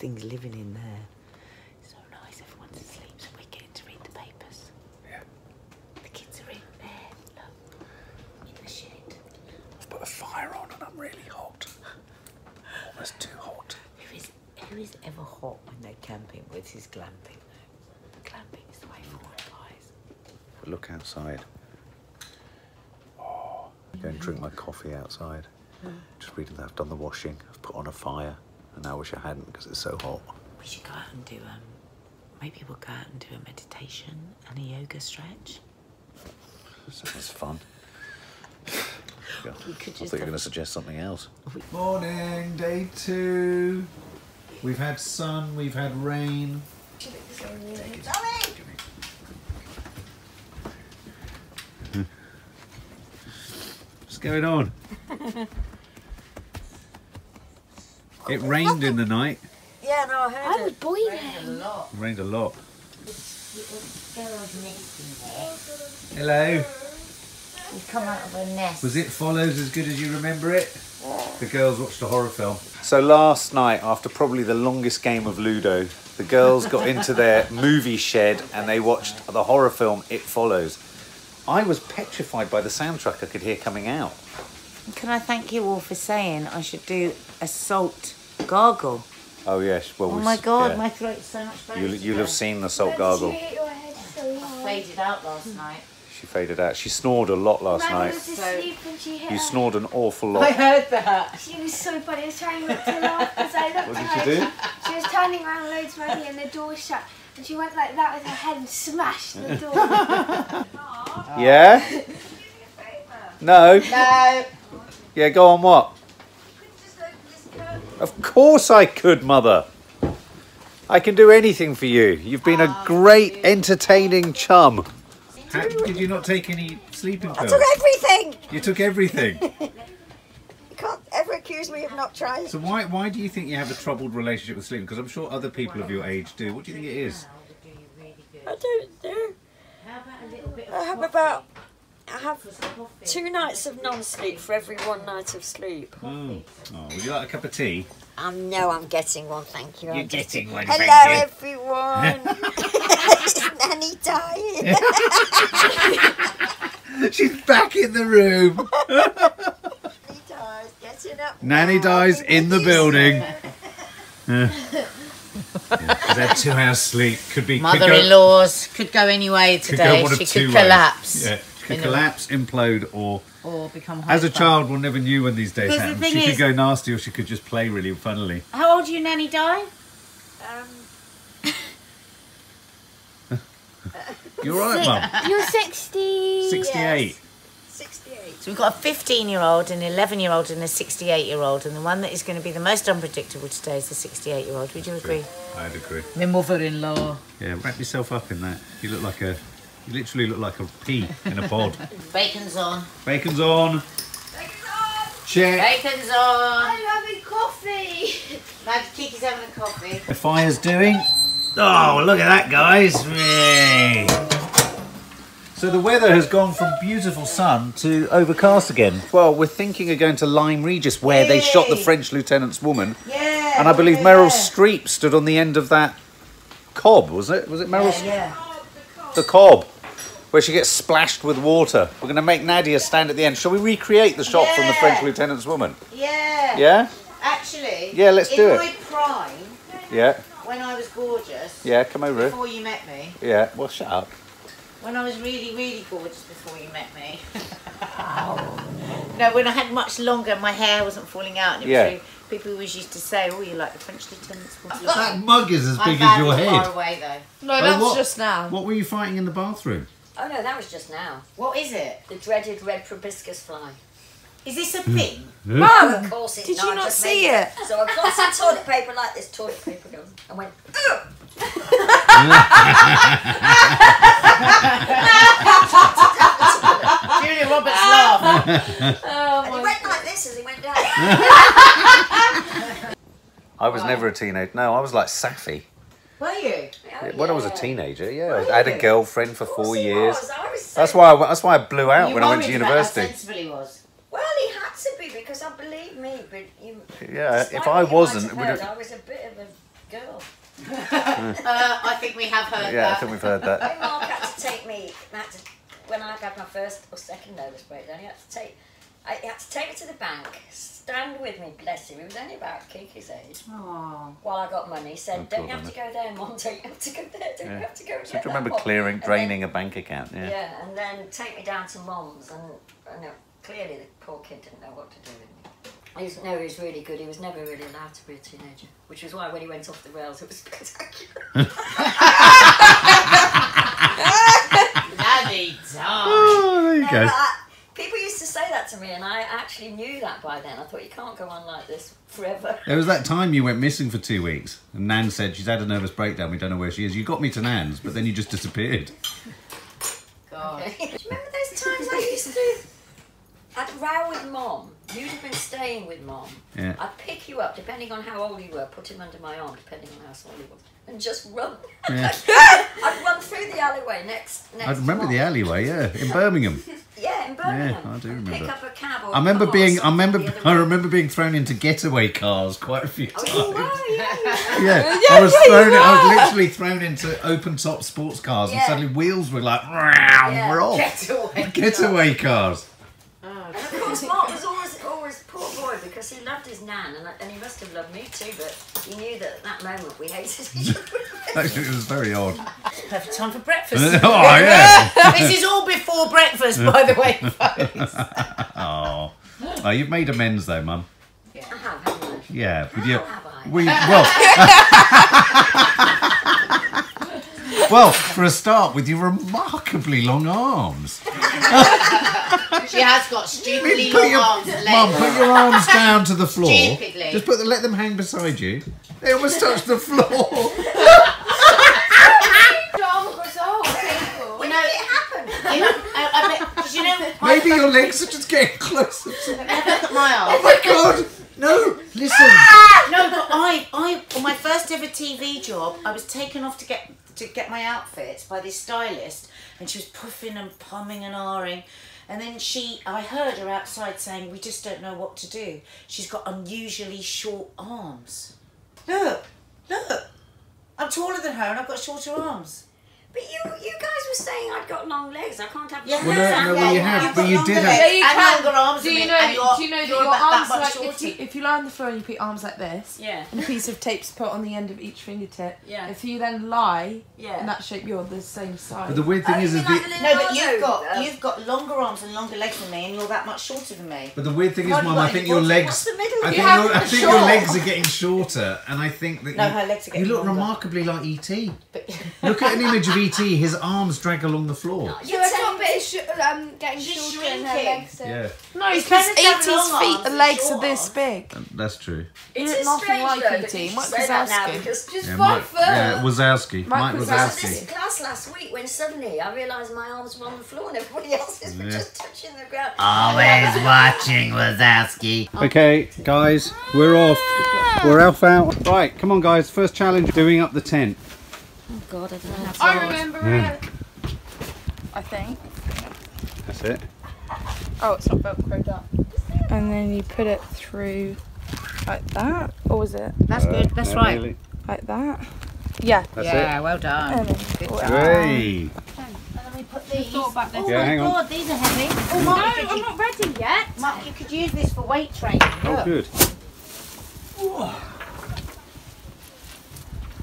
things living in there. It's so nice, everyone's asleep, so we're getting to read the papers. Yeah. The kids are in there, look, in the shed. I've put a fire on and I'm really hot. Almost too hot. Who is, who is ever hot when they're camping? Well, this is glamping though. Glamping is the way forward, guys. Look outside. Oh, go and drink my coffee outside. Just reading that I've done the washing. I've put on a fire, and I wish I hadn't because it's so hot. We should go out and do, um, maybe we'll go out and do a meditation and a yoga stretch. Sounds fun. Yeah. We could I just thought you were going to suggest something else. Morning, day two. We've had sun, we've had rain. What's going on? it rained in the night. Yeah, no, I heard it. boiling. It rained a lot. Hello. You come out of a nest. Was it follows as good as you remember it? The girls watched a horror film. So last night, after probably the longest game of Ludo, the girls got into their movie shed and they watched the horror film It Follows. I was petrified by the soundtrack I could hear coming out. Can I thank you all for saying I should do a salt gargle? Oh yes, well Oh we my god, yeah. my throat's so much better. You'll, you'll have seen the salt gargle. She faded out last night. She faded out. She snored a lot last Granny night. was asleep and she hit You her. snored an awful lot. I heard that. She was so funny. I was trying not to laugh because I looked What at did her. you do? She was turning around loads money and the door shut. And she went like that with her head and smashed the door. Yeah? No? No. Yeah, go on what? Of course I could, Mother. I can do anything for you. You've been a oh, great, entertaining chum. How, did you not take any sleeping pills? I pills? took everything. You took everything. You can't ever accuse me of not trying. So why why do you think you have a troubled relationship with sleeping? Because I'm sure other people of your age do. What do you think it is? I don't know. I have about. I have two nights of non-sleep for every one night of sleep. Oh, oh would you like a cup of tea? Um, know I'm getting one, thank you. You're I'm just- getting one, Hello, thank everyone. Is Nanny dying? She's back in the room. Nanny Di's, getting up. Nanny now. Di's in the building. She's had two hours sleep. Could be could go- Mother-in-laws could go any way could go today. one of She two could ways. collapse Yeah, she could In collapse, implode, or or become. as a hyper. child, one never knew when these days Because the happen. thing She could go nasty, or she could just play really funnily. How old do you, Nanny Di? Um, You're right, Mum. You're 60. 68. 68. So we've got a 15-year-old, an 11-year-old, and a 68-year-old, and the one that is going to be the most unpredictable today is the 68-year-old. Would you agree? I'd agree. My mother-in-law. Yeah, wrap yourself up in that. You look like a, you literally look like a pea in a pod. Bacon's on. Bacon's on. Bacon's on. Check. Bacon's on. I'm having coffee. Now Kiki's having a coffee. The fire's doing. Oh, look at that, guys! Yay. So the weather has gone from beautiful sun to overcast again. Well, we're thinking of going to Lyme Regis, where they shot the French lieutenant's woman, Yeah. and I believe Meryl Streep stood on the end of that Cobb. Was it? Was it Meryl? Streep? Yeah. The Cobb, where she gets splashed with water. We're going to make Nadia stand at the end. Shall we recreate the shot from the French lieutenant's woman? Yeah. Yeah. Actually. Yeah, let's do it. In my prime, Yeah. when I was gorgeous, Yeah. Come over here. before you met me, Yeah. Well, shut up. when I was really, really gorgeous before you met me. no, when I had much longer, my hair wasn't falling out, and it Yeah. was really, people always used to say, "Oh, you like the French lieutenant's woman." That mug is as My big as your is Far away though. No, Oh, that's what? just now. What were you fighting in the bathroom? Oh no, that was just now. What is it? The dreaded red proboscis fly. Is this a thing? Hmm. Oh, of hmm. course it's Did not. you not see made it? So I got some toilet paper like this, toilet paper gun, and went, Ugh! Julia Roberts laugh. Oh, and he went like this as he went down. I was never a teenager. No, I was like Safi. Were you? When I was a teenager, yeah, I had a girlfriend for four years. was. I was That's why. I, that's why I blew out You when I went to worried about how university. was. Well, he had to be because I believe me, but you. Yeah, if I what you might wasn't, have would heard, have. I was a bit of a girl. Uh, I think we have heard Yeah, I that. think we've heard that. Mark had to take me. Had to, when I had my first or second nervous breakdown, he had to take. I he had to take me to the bank, stand with me, bless him. He was only about Kiki's age. Aw. While I got money, he said, Oh, "Don't God, you have to I go there, Mum? Don't you have to go there? Don't you have to go?" and So get do you remember Mum?" clearing, And then- draining a bank account? Yeah. Yeah. and then take me down to Mom's, and, and uh, clearly the poor kid didn't know what to do with me. He was, no, he was really good. He was never really allowed to be a teenager, which was why when he went off the rails, it was spectacular. Bloody dog. Oh, there you No, go. but I, people used to say that to me, and I actually knew that by then. I thought you can't go on like this forever. There was that time you went missing for two weeks, and Nan said she's had a nervous breakdown. We don't know where she is. You got me to Nan's, but then you just disappeared. God. Do you remember those times I used to? I'd row with mom. You'd have been staying with mom. Yeah. I'd pick you up, depending on how old you were, put him under my arm, depending on how small he was, and just run. Yeah. I'd run through the alleyway next. next I remember to the alleyway, yeah, in Birmingham. Yeah, in Birmingham. I do remember. Pick up a cab or I remember a being, I remember, I remember being thrown into getaway cars quite a few Oh, times. you were, yeah, yeah. Yeah, I was thrown. I was literally thrown into open top sports cars, and suddenly wheels were like, Yeah. we're off. Get away. Getaway cars. And of course, Mark was always, always poor boy because he loved his nan, and, and he must have loved me too. But he knew that at that moment we hated each other. Actually, it was very odd. Perfect time for breakfast. oh yeah. this is all before breakfast, by the way, folks. Oh, oh, you've made amends though, Mum. I have, haven't I? Yeah, with your, Have I? we well. well, for a start, with your remarkably long arms. She has got stupidly Put long your, arms and Mum, put your arms down to the floor. Stupidly. Just put the, let them hang beside you. They almost touch the floor. When did it happen? You know, I, I you know, Maybe your legs are just getting closer to. look at my Oh my god! No, listen. No, but I, I, on my first ever TV job, I was taken off to get to get my outfits by this stylist, and she was puffing and pumming and ahhing, and then she, I heard her outside saying, "We just don't know what to do. She's got unusually short arms. Look, look, I'm taller than her, and I've got shorter arms. But you, you guys were saying I'd got long legs. I can't have Yeah, long Well, no, legs. no, and well, you long have, arms. but you longer did legs have. Yeah, you and can. longer arms Do than you know? and you're, do you know that you're your arms that much like if you, if you lie on the floor and you put your arms like this, Yeah. and a piece of tape's put on the end of each fingertip. Yeah. If you then lie Yeah. in that shape, you're the same size. But the weird Oh, thing you is, is like the, the No, but you've got you've got longer arms and longer legs than me, and you're that much shorter than me. but the weird thing is, What- Mum, I think your legs. What's the middle? I think, your, I think your legs are getting shorter, and I think that No, you, her legs are getting. you look remarkably like ET. But Look at an image of ET. His arms drag along the floor. So I got a bit sh- um, getting She's shorter in her shrinking. legs. So. Yeah, no, It's because better to have 80's feet arms and than legs short are this arms. big. that's true. It You're is nothing strange like though, ET. you Mike say that now Wazowski. because Just Yeah, five Mike, foot. yeah, Wazowski. Mike Mike I was in Wazowski. this class last week when suddenly I realised my arms were on the floor and everybody else's were Yeah. just touching the ground. Always watching Wazowski. Okay, guys, we're off. We're off out. Right, come on, guys. First challenge: doing up the tent. Oh God, I don't know. I remember it. I think. That's it. Oh, it's not velcroed up. And then you put it through like that, or was it That's good. That's Uh, right. really. like that? Yeah. That's yeah, well done. And Good job. Hey. And then we put these. thought about this. Oh Yeah, my hang on. god, these are heavy. Oh, No, Mark, you I'm could, not ready yet. Mark, you could use this for weight training. Oh, Look. good.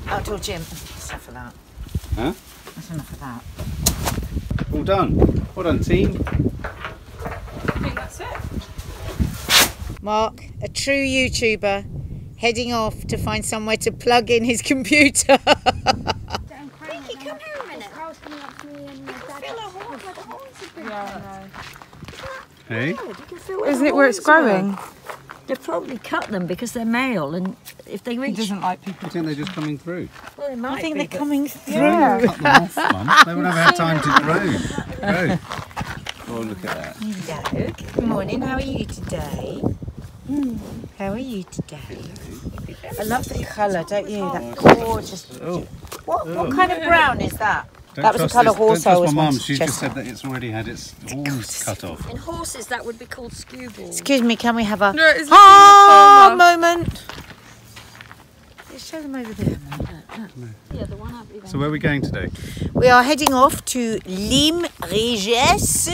Outdoor gym. That's enough of that. Huh? That's enough of that. All done. Well done, team. I think that's it. Mark, a true YouTuber, heading off to find somewhere to plug in his computer. Frankie, come here a minute. Carl's coming up to me and my dad. Feel a horn, the horns have been Yeah, Hey. You can. Isn't it where it's growing? They probably cut them because they're male, and if they He reach, doesn't like people. I think they're just coming through. well, they might I think be, they're but- coming through. Yeah. Cut them off, Mum. They would have had time to grow. Grow. Oh, look at that. Hello. Good morning. How are you today? Hmm. How are you today? I love the colour, don't you? That gorgeous. Oh. What, what kind of brown is that? Don't That was the trust colour horse Don't I was my mum. wanting She's just said that it's already had its horns cut off. In horses, that would be called skew. Excuse me, can we have a No, it's ah moment? It's show them over there. Yeah, the one up So where are we going today? We are heading off to Lyme Regis.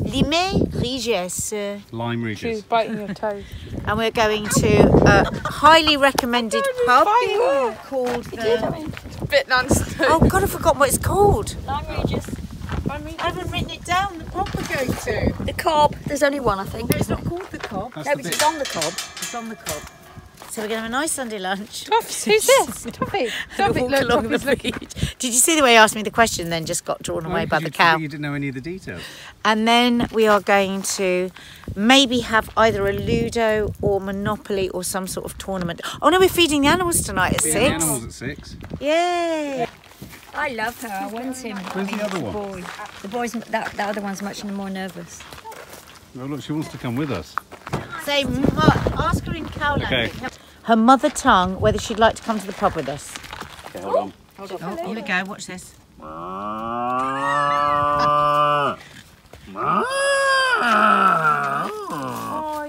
Lyme Regis. Lyme She was Regis. biting your toes. And we're going to a highly recommended pub fine. called the. Bit non-stop. Oh God, I forgot what it's called. Lyme Regis. I haven't written it down. The pub we're going to. The Cobb. There's only one, I think. No, it's not called the Cobb. That's No, the but bit. it's on the Cobb. It's on the Cobb. So we're going to have a nice Sunday lunch. Toffee, who's this? Toffee. Toffee, Walk look, along the Toffee's looking. Did you see the way he asked me the question? Then just got drawn away by the didn't- cow. You didn't know any of the details. And then we are going to maybe have either a Ludo or Monopoly or some sort of tournament. Oh no, we're feeding the animals tonight at The six. animals at six. Yay! I love her. I want him. Where's the other one? Boy. The boy's that, that other one's much more nervous. Oh look, she wants to come with us. Say, mu- ask her in cow Okay. Her mother tongue whether she'd like to come to the pub with us. Okay, hold on. Oh, here we go. Watch this.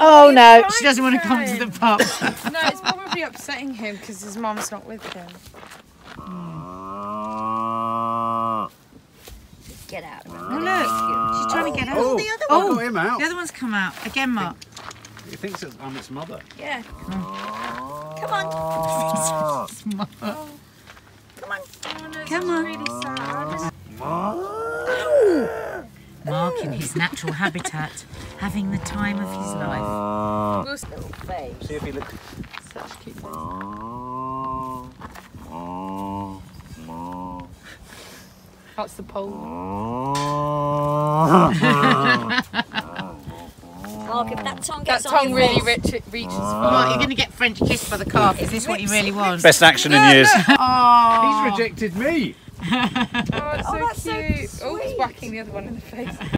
Oh no, she doesn't want to come to the pub. No, it's probably upsetting him because his mum's not with him. Get out. Oh look, she's trying to get out. Oh, oh, the other I one. got him out. The other one's come out again, Mark. He thinks that I'm um, its mother. Yeah. Come on. Come on. Really sad. Mark in his natural habitat, having the time of his life. Little face. See if he looks. Such cute face. That's the pole. Mark, if that tongue That gets on tongue your really face- rich, reaches ah. Mark, far. you're going to get French kissed by the calf. Is this what you really want? Best action in years. Oh. He's rejected me. Oh, it's so oh, that's so cute. oh, sweet. it's whacking the other one in the face.